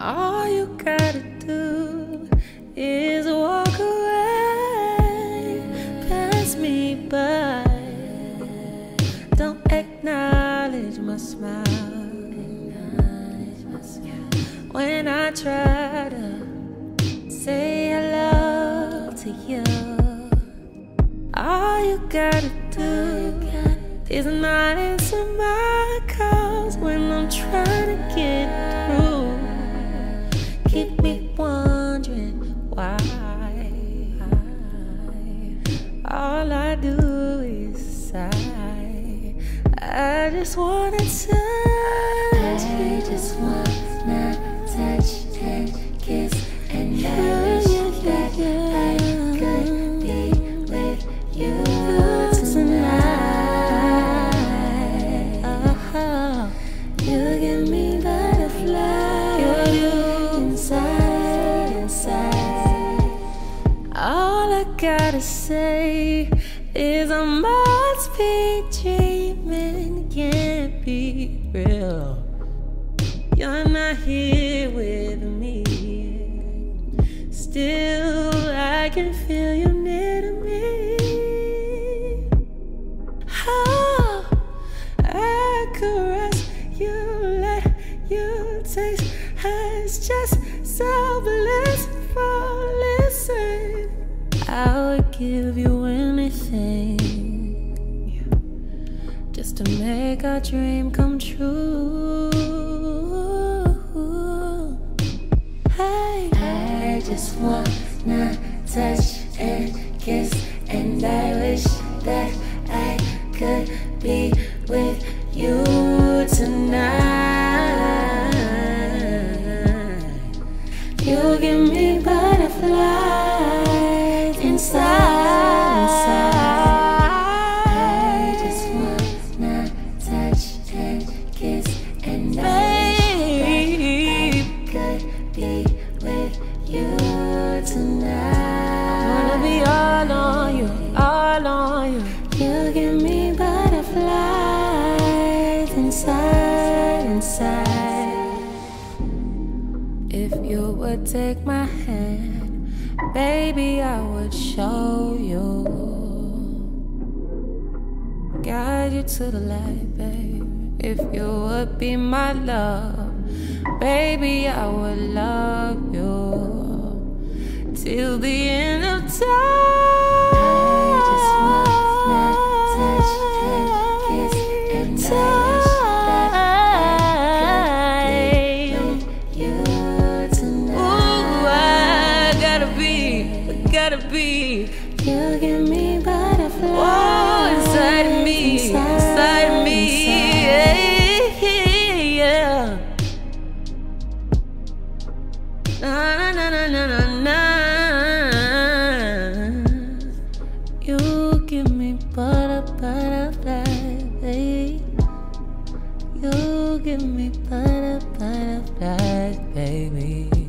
All you gotta do is walk away, pass me by. Don't acknowledge my smile when I try to say hello to you. All you gotta do is not answer my calls when I'm trying to get through. I just wanna touch I just wanna touch and kiss, and I wish that I could be with you tonight. Oh, You give me butterflies inside, inside. all I gotta say is I must be dreaming, can't be real. You're not here with me. Still, I can feel you near to me. Oh, I caress you, let you taste. It's just so blissful. Listen, I would give you to make our dream come true. Hey, I just wanna touch and kiss, and I wish that I could be with you tonight. You give me butterflies inside, inside, inside. If you would take my hand, baby, I would show you. Guide you to the light, babe. If you would be my love, baby, I would love you till the end of time. Gotta be. You give me butterflies Oh, inside of me, inside of me, yeah, yeah. Na na na na na na na. You give me butter, butterfly, baby. You give me butter, butterfly, baby.